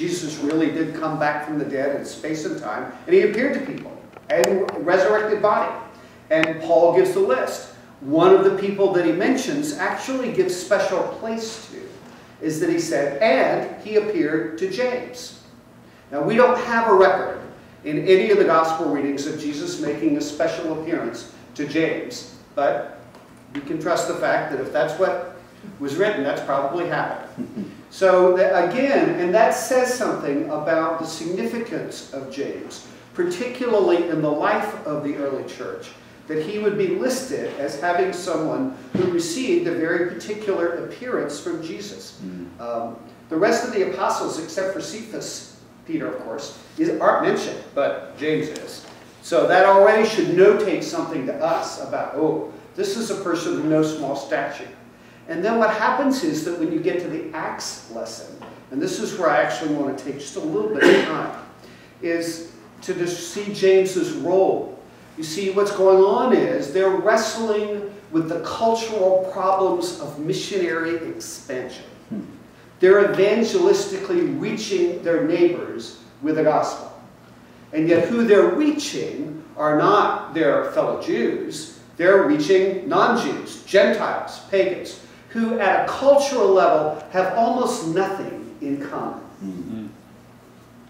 Jesus really did come back from the dead in space and time, and he appeared to people and resurrected body. And Paul gives the list. One of the people that he mentions actually gives special place to is that he said, and he appeared to James. Now, we don't have a record in any of the gospel readings of Jesus making a special appearance to James, but we can trust the fact that if that's what was written, that's probably happened. So again, and that says something about the significance of James, particularly in the life of the early church, that he would be listed as having someone who received a very particular appearance from Jesus. Mm. Um, the rest of the apostles, except for Cephas, Peter, of course, aren't mentioned, but James is. So that already should notate something to us about, oh, this is a person of no small stature. And then what happens is that when you get to the Acts lesson, and this is where I actually want to take just a little bit of time, is to just see James's role. You see, what's going on is they're wrestling with the cultural problems of missionary expansion. They're evangelistically reaching their neighbors with the gospel. And yet who they're reaching are not their fellow Jews, they're reaching non-Jews, Gentiles, pagans, who at a cultural level have almost nothing in common mm -hmm.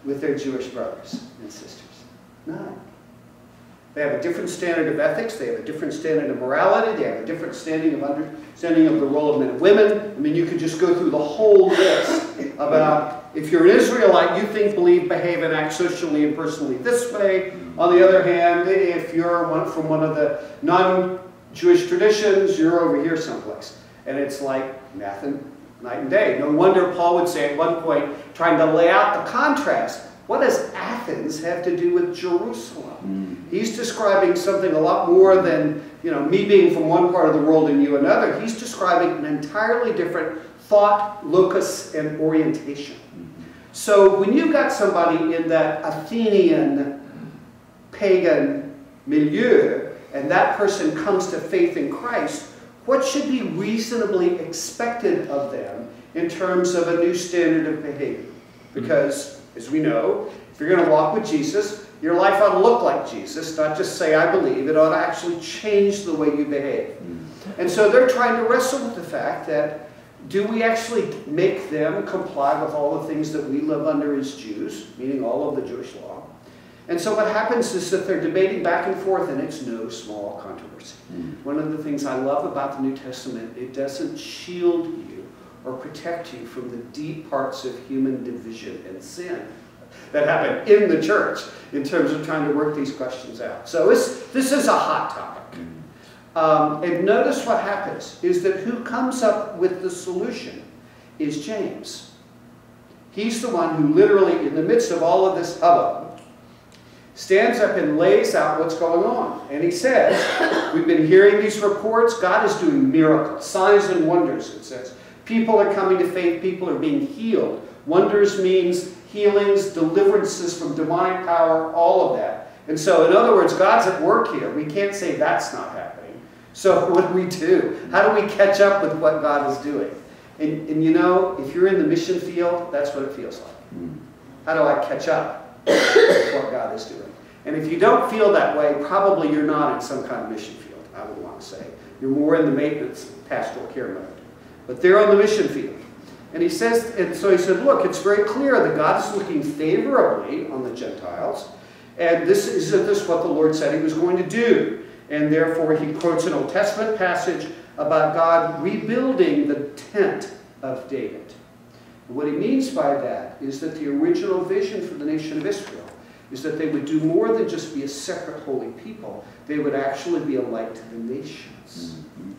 with their Jewish brothers and sisters. None. They have a different standard of ethics, they have a different standard of morality, they have a different standing of understanding of the role of men and women. I mean, you could just go through the whole list about if you're an Israelite, you think, believe, behave, and act socially and personally this way. On the other hand, if you're one from one of the non-Jewish traditions, you're over here someplace. And it's like math and night and day. No wonder Paul would say at one point, trying to lay out the contrast, what does Athens have to do with Jerusalem? Mm. He's describing something a lot more than you know me being from one part of the world and you another. He's describing an entirely different thought, locus, and orientation. Mm -hmm. So when you've got somebody in that Athenian pagan milieu, and that person comes to faith in Christ, what should be reasonably expected of them in terms of a new standard of behavior? Because, as we know, if you're going to walk with Jesus, your life ought to look like Jesus, not just say, I believe. It ought to actually change the way you behave. And so they're trying to wrestle with the fact that do we actually make them comply with all the things that we live under as Jews, meaning all of the Jewish law? And so what happens is that they're debating back and forth, and it's no small controversy. Mm. One of the things I love about the New Testament, it doesn't shield you or protect you from the deep parts of human division and sin that happen in the church in terms of trying to work these questions out. So this is a hot topic. Hmm. Um, and notice what happens is that who comes up with the solution is James. He's the one who literally, in the midst of all of this hubbub, stands up and lays out what's going on. And he says, we've been hearing these reports. God is doing miracles, signs and wonders, it says. People are coming to faith. People are being healed. Wonders means healings, deliverances from demonic power, all of that. And so, in other words, God's at work here. We can't say that's not happening. So what do we do? How do we catch up with what God is doing? And, and you know, if you're in the mission field, that's what it feels like. Hmm. How do I catch up with what God is doing? And if you don't feel that way, probably you're not in some kind of mission field, I would want to say. You're more in the maintenance pastoral care mode. But they're on the mission field. And he says, and so he said, look, it's very clear that God is looking favorably on the Gentiles. And this is this what the Lord said he was going to do. And therefore he quotes an Old Testament passage about God rebuilding the tent of David. And what he means by that is that the original vision for the nation of Israel is that they would do more than just be a separate holy people. They would actually be a light to the nations. Mm -hmm.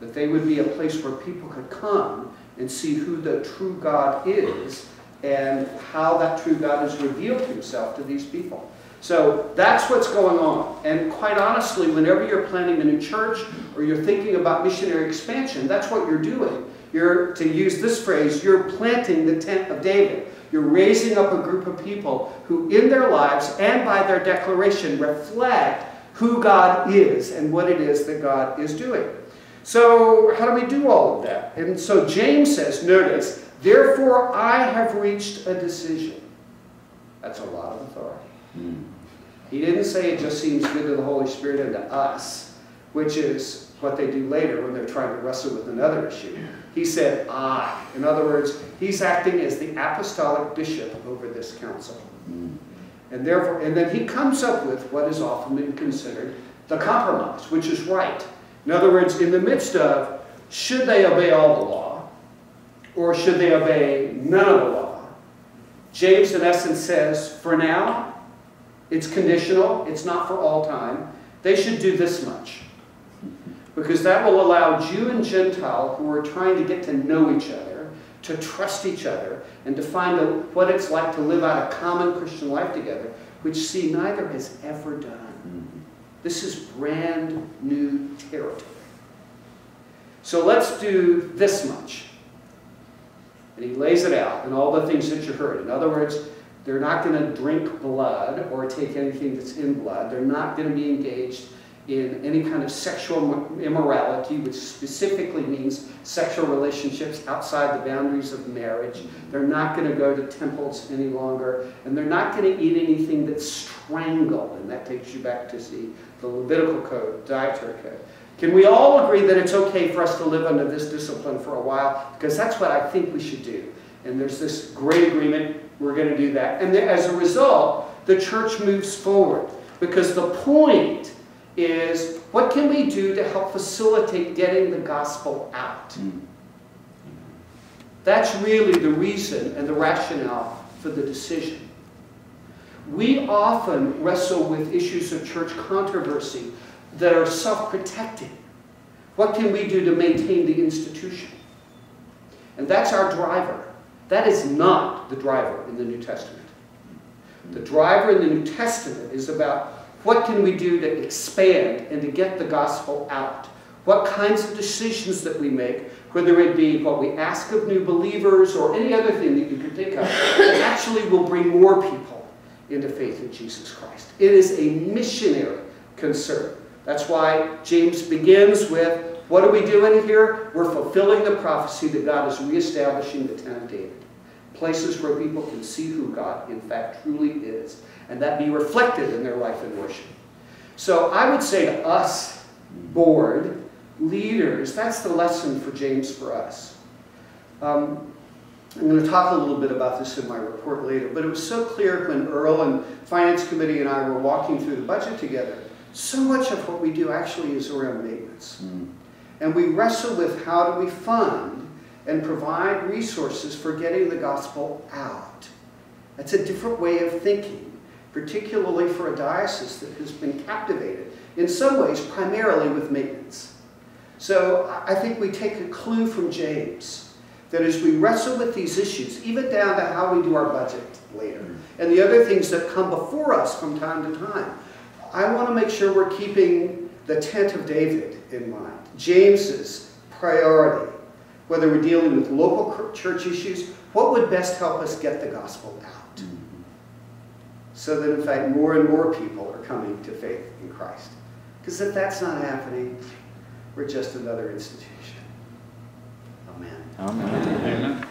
That they would be a place where people could come and see who the true God is and how that true God has revealed himself to these people. So that's what's going on. And quite honestly, whenever you're planning a new church or you're thinking about missionary expansion, that's what you're doing. You're, to use this phrase, you're planting the tent of David. You're raising up a group of people who in their lives and by their declaration reflect who God is and what it is that God is doing. So how do we do all of that? And so James says, notice, Therefore, I have reached a decision. That's a lot of authority. Mm. He didn't say it just seems good to the Holy Spirit and to us, which is what they do later when they're trying to wrestle with another issue. He said, I. In other words, he's acting as the apostolic bishop over this council. And therefore, and then he comes up with what is often been considered the compromise, which is right. In other words, in the midst of should they obey all the law or should they obey none of the law? James, in essence, says, for now, it's conditional, it's not for all time. They should do this much. Because that will allow Jew and Gentile who are trying to get to know each other, to trust each other, and to find out what it's like to live out a common Christian life together, which, see, neither has ever done. Mm-hmm. This is brand new territory. So let's do this much. And he lays it out and all the things that you heard. In other words, they're not going to drink blood or take anything that's in blood. They're not going to be engaged in any kind of sexual immorality, which specifically means sexual relationships outside the boundaries of marriage. Mm-hmm. They're not going to go to temples any longer, and they're not going to eat anything that's strangled, and that takes you back to see the Levitical code, dietary code. Can we all agree that it's okay for us to live under this discipline for a while? Because that's what I think we should do. And there's this great agreement, we're going to do that. And as a result, the church moves forward. Because the point is what can we do to help facilitate getting the gospel out? Mm. That's really the reason and the rationale for the decision. We often wrestle with issues of church controversy that are self-protecting. What can we do to maintain the institution? And that's our driver. That is not the driver in the New Testament. The driver in the New Testament is about what can we do to expand and to get the gospel out? What kinds of decisions that we make, whether it be what we ask of new believers or any other thing that you can think of, actually will bring more people into faith in Jesus Christ. It is a missionary concern. That's why James begins with, what are we doing here? We're fulfilling the prophecy that God is reestablishing the town of David. Places where people can see who God, in fact, truly is and that be reflected in their life and worship. So I would say to us, board, leaders, that's the lesson for James for us. Um, I'm going to talk a little bit about this in my report later, but it was so clear when Earl and Finance Committee and I were walking through the budget together, so much of what we do actually is around maintenance. Mm. And we wrestle with how do we fund and provide resources for getting the gospel out. That's a different way of thinking particularly for a diocese that has been captivated, in some ways, primarily with maintenance. So I think we take a clue from James that as we wrestle with these issues, even down to how we do our budget later, mm-hmm. and the other things that come before us from time to time, I want to make sure we're keeping the tent of David in mind, James's priority, whether we're dealing with local church issues, what would best help us get the gospel out? Mm-hmm. So that in fact more and more people are coming to faith in Christ. Because if that's not happening, we're just another institution. Amen. Amen. Amen.